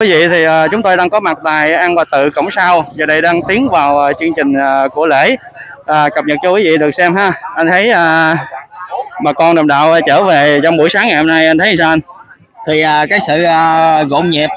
Quý vị thì à, chúng tôi đang có mặt tại An Hòa Tự cổng sau. Giờ đây đang tiến vào à, chương trình à, của lễ. À, cập nhật cho quý vị được xem ha. Anh thấy à, bà con đồng đạo trở về trong buổi sáng ngày hôm nay anh thấy sao anh? Thì à, cái sự à, gộn nhịp